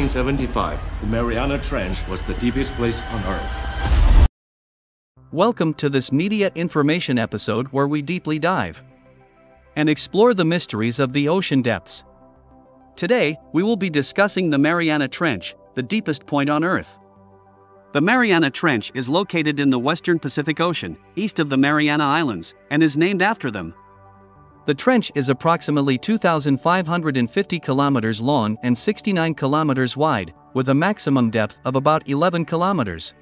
1975, the Mariana Trench was the deepest place on Earth. Welcome to this media information episode where we deeply dive and explore the mysteries of the ocean depths. Today, we will be discussing the Mariana Trench, the deepest point on Earth. The Mariana Trench is located in the western Pacific Ocean, east of the Mariana Islands, and is named after them. The trench is approximately 2,550 kilometers long and 69 kilometers wide, with a maximum depth of about 11 kilometers.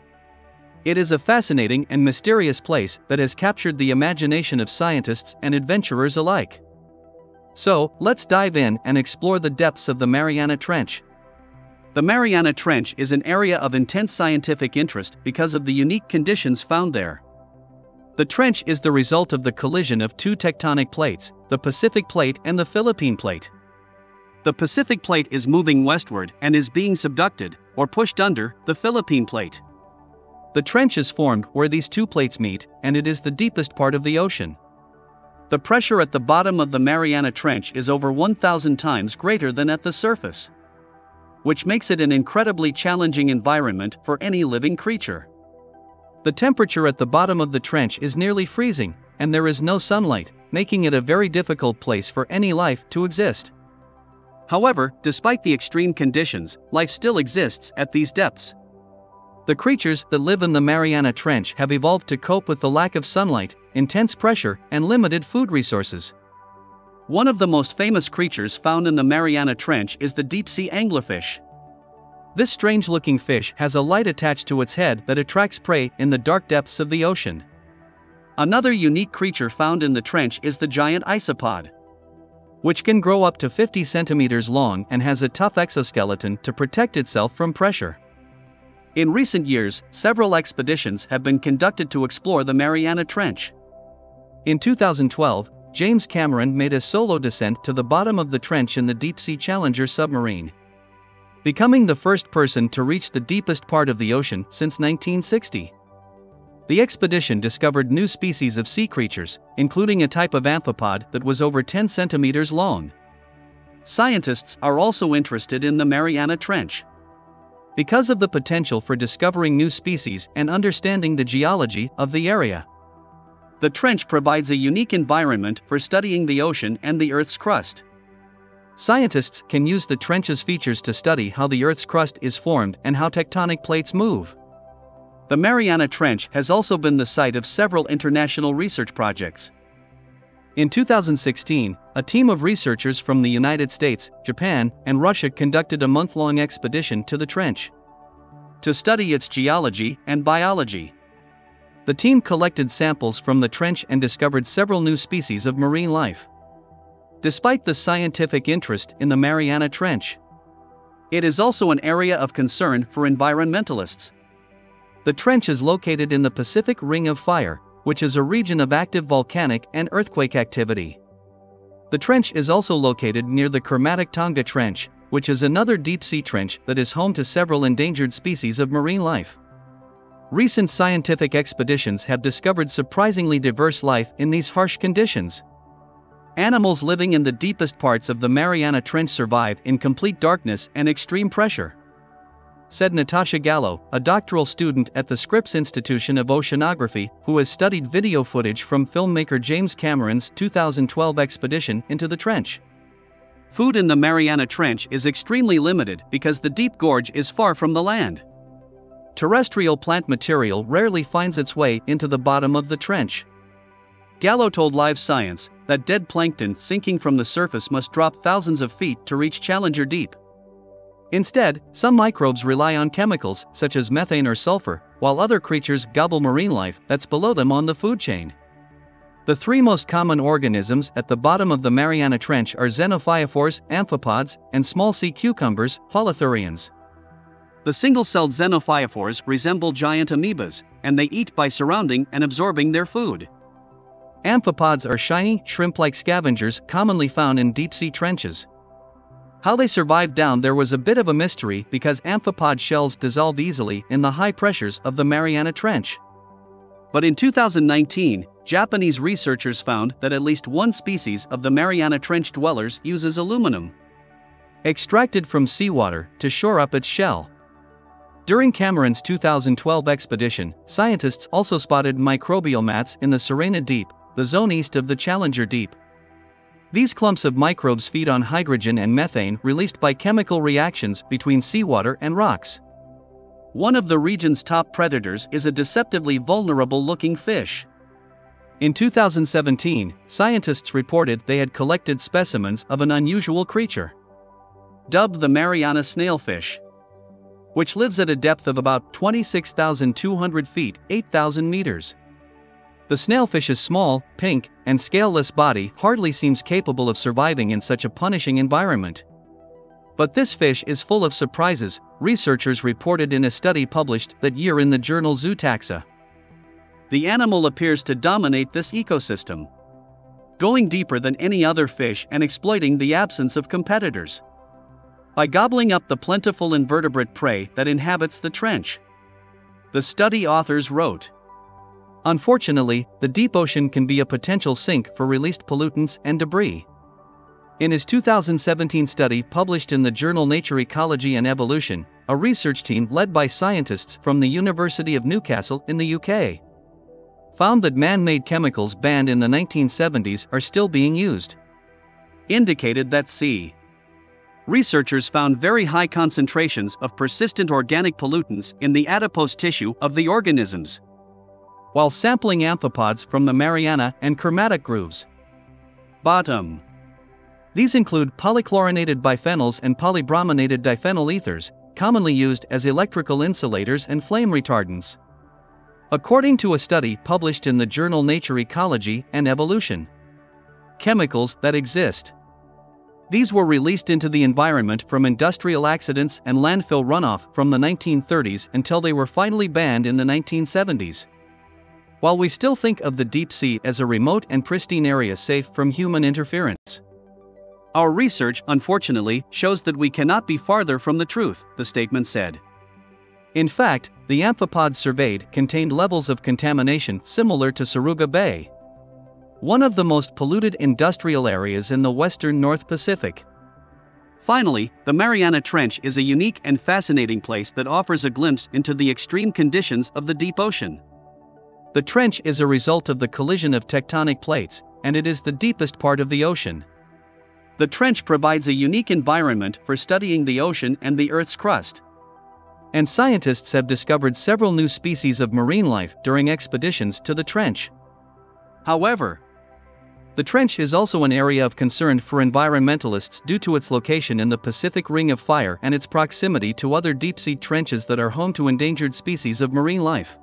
It is a fascinating and mysterious place that has captured the imagination of scientists and adventurers alike. So, let's dive in and explore the depths of the Mariana Trench. The Mariana Trench is an area of intense scientific interest because of the unique conditions found there. The trench is the result of the collision of two tectonic plates, the Pacific Plate and the Philippine Plate. The Pacific Plate is moving westward and is being subducted, or pushed under, the Philippine Plate. The trench is formed where these two plates meet, and it is the deepest part of the ocean. The pressure at the bottom of the Mariana Trench is over 1,000 times greater than at the surface, which makes it an incredibly challenging environment for any living creature. The temperature at the bottom of the trench is nearly freezing, and there is no sunlight, making it a very difficult place for any life to exist. However, despite the extreme conditions, life still exists at these depths. The creatures that live in the Mariana Trench have evolved to cope with the lack of sunlight, intense pressure, and limited food resources. One of the most famous creatures found in the Mariana Trench is the deep sea anglerfish. This strange looking fish has a light attached to its head that attracts prey in the dark depths of the ocean. Another unique creature found in the trench is the giant isopod, which can grow up to 50 centimeters long and has a tough exoskeleton to protect itself from pressure. In recent years, several expeditions have been conducted to explore the Mariana Trench. In 2012, James Cameron made a solo descent to the bottom of the trench in the Deep Sea Challenger submarine, becoming the first person to reach the deepest part of the ocean since 1960. The expedition discovered new species of sea creatures, including a type of amphipod that was over 10 centimeters long. Scientists are also interested in the Mariana Trench because of the potential for discovering new species and understanding the geology of the area. The trench provides a unique environment for studying the ocean and the Earth's crust. Scientists can use the trench's features to study how the Earth's crust is formed and how tectonic plates move. The Mariana Trench has also been the site of several international research projects. In 2016, a team of researchers from the United States, Japan, and Russia conducted a month long expedition to the trench to study its geology and biology. The team collected samples from the trench and discovered several new species of marine life. Despite the scientific interest in the Mariana Trench, it is also an area of concern for environmentalists. The trench is located in the Pacific Ring of Fire, which is a region of active volcanic and earthquake activity. The trench is also located near the Kermadec Tonga Trench, which is another deep sea trench that is home to several endangered species of marine life. Recent scientific expeditions have discovered surprisingly diverse life in these harsh conditions. Animals living in the deepest parts of the Mariana Trench survive in complete darkness and extreme pressure said Natasha Gallo, a doctoral student at the Scripps Institution of Oceanography, who has studied video footage from filmmaker James Cameron's 2012 expedition into the trench. Food in the Mariana Trench is extremely limited because the deep gorge is far from the land. Terrestrial plant material rarely finds its way into the bottom of the trench. Gallo told Live Science that dead plankton sinking from the surface must drop thousands of feet to reach Challenger Deep. Instead, some microbes rely on chemicals, such as methane or sulfur, while other creatures gobble marine life that's below them on the food chain. The three most common organisms at the bottom of the Mariana Trench are xenophyophores, amphipods, and small sea cucumbers, holothurians. The single celled xenophyophores resemble giant amoebas, and they eat by surrounding and absorbing their food. Amphipods are shiny, shrimp like scavengers commonly found in deep sea trenches. How they survived down there was a bit of a mystery because amphipod shells dissolve easily in the high pressures of the Mariana Trench. But in 2019, Japanese researchers found that at least one species of the Mariana Trench dwellers uses aluminum. extracted from seawater to shore up its shell. During Cameron's 2012 expedition, scientists also spotted microbial mats in the Sirena Deep, the zone east of the Challenger Deep. These clumps of microbes feed on hydrogen and methane released by chemical reactions between seawater and rocks. One of the region's top predators is a deceptively vulnerable looking fish. In 2017, scientists reported they had collected specimens of an unusual creature. Dubbed the Mariana snailfish, which lives at a depth of about 26,200 feet 8,000 meters. The snailfish's small, pink, and scaleless body hardly seems capable of surviving in such a punishing environment. But this fish is full of surprises, researchers reported in a study published that year in the journal Zootaxa. The animal appears to dominate this ecosystem, going deeper than any other fish and exploiting the absence of competitors by gobbling up the plentiful invertebrate prey that inhabits the trench. The study authors wrote Unfortunately, the deep ocean can be a potential sink for released pollutants and debris. In his 2017 study published in the journal Nature Ecology and Evolution, a research team led by scientists from the University of Newcastle in the UK found that man made chemicals banned in the 1970s are still being used. Indicated that c researchers found very high concentrations of persistent organic pollutants in the adipose tissue of the organisms. While sampling amphipods from the Mariana and Kermadec grooves. Bottom. These include polychlorinated biphenyls and polybrominated diphenyl ethers, commonly used as electrical insulators and flame retardants. According to a study published in the journal Nature Ecology and Evolution, chemicals that exist these were released into the environment from industrial accidents and landfill runoff from the 1930s until they were finally banned in the 1970s. While we still think of the deep sea as a remote and pristine area safe from human interference, our research, unfortunately, shows that we cannot be farther from the truth, the statement said. In fact, the amphipods surveyed contained levels of contamination similar to Suruga Bay one of the most polluted industrial areas in the western North Pacific. Finally, the Mariana Trench is a unique and fascinating place that offers a glimpse into the extreme conditions of the deep ocean. The trench is a result of the collision of tectonic plates, and it is the deepest part of the ocean. The trench provides a unique environment for studying the ocean and the Earth's crust. And scientists have discovered several new species of marine life during expeditions to the trench. However, the trench is also an area of concern for environmentalists due to its location in the Pacific Ring of Fire and its proximity to other deep sea trenches that are home to endangered species of marine life.